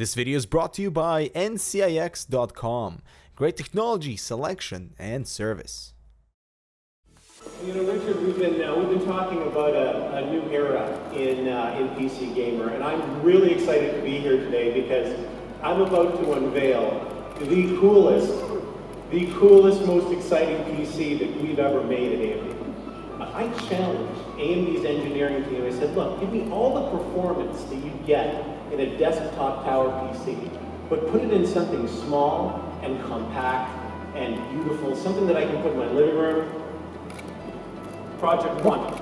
This video is brought to you by NCIX.com. Great technology, selection, and service. You know, Richard, we've been uh, we've been talking about a, a new era in uh, in PC gamer, and I'm really excited to be here today because I'm about to unveil the coolest, the coolest, most exciting PC that we've ever made at AMD. I challenged AMD's engineering team. I said, look, give me all the performance that you get in a desktop tower PC, but put it in something small and compact and beautiful, something that I can put in my living room. Project One.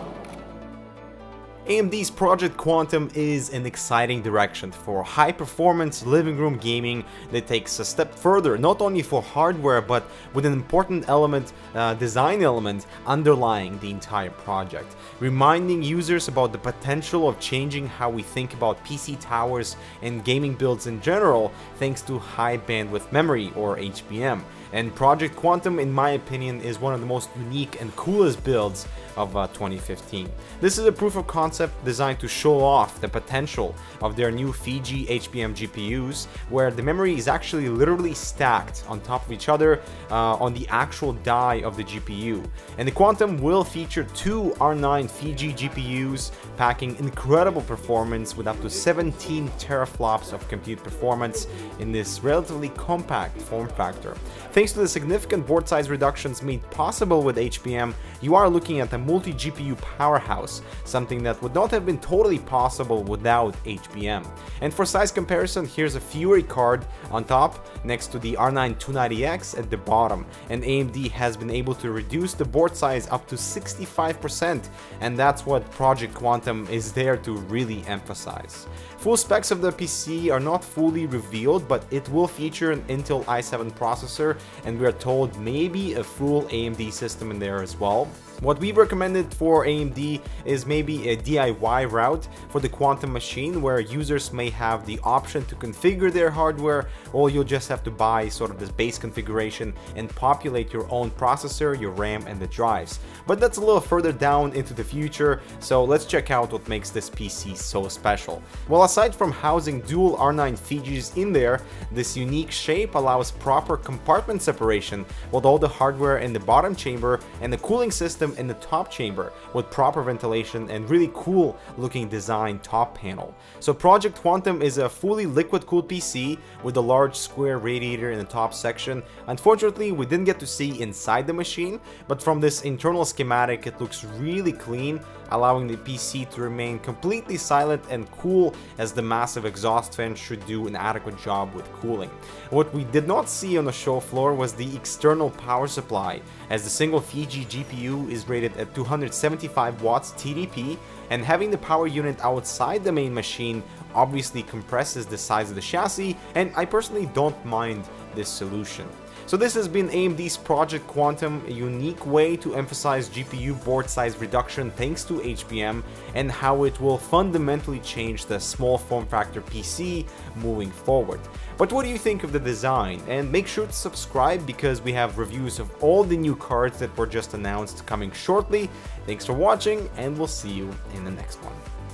AMD's Project Quantum is an exciting direction for high-performance living room gaming that takes a step further, not only for hardware, but with an important element, uh, design element, underlying the entire project, reminding users about the potential of changing how we think about PC towers and gaming builds in general, thanks to high bandwidth memory, or HBM. And Project Quantum, in my opinion, is one of the most unique and coolest builds of uh, 2015. This is a proof of concept designed to show off the potential of their new Fiji HBM GPUs, where the memory is actually literally stacked on top of each other uh, on the actual die of the GPU. And the Quantum will feature two R9 Fiji GPUs, packing incredible performance with up to 17 teraflops of compute performance in this relatively compact form factor. Thanks to the significant board size reductions made possible with HBM, you are looking at a multi-GPU powerhouse, something that would not have been totally possible without HBM. And for size comparison, here's a Fury card on top, next to the R9 290X at the bottom, and AMD has been able to reduce the board size up to 65%, and that's what Project Quantum is there to really emphasize. Full specs of the PC are not fully revealed, but it will feature an Intel i7 processor, and we are told maybe a full AMD system in there as well. What we've recommended for AMD is maybe a DIY route for the Quantum machine where users may have the option to configure their hardware or you'll just have to buy sort of this base configuration and populate your own processor, your RAM and the drives. But that's a little further down into the future, so let's check out what makes this PC so special. Well, aside from housing dual R9 Fijis in there, this unique shape allows proper compartment separation with all the hardware in the bottom chamber and the cooling system in the top chamber with proper ventilation and really cool looking design top panel. So Project Quantum is a fully liquid cooled PC with a large square radiator in the top section. Unfortunately, we didn't get to see inside the machine, but from this internal schematic it looks really clean, allowing the PC to remain completely silent and cool as the massive exhaust fan should do an adequate job with cooling. What we did not see on the show floor was the external power supply, as the single Fiji GPU is rated at 275 watts TDP and having the power unit outside the main machine obviously compresses the size of the chassis and I personally don't mind this solution. So this has been AMD's Project Quantum, a unique way to emphasize GPU board size reduction thanks to HBM and how it will fundamentally change the small form factor PC moving forward. But what do you think of the design? And make sure to subscribe because we have reviews of all the new cards that were just announced coming shortly. Thanks for watching and we'll see you in the next one.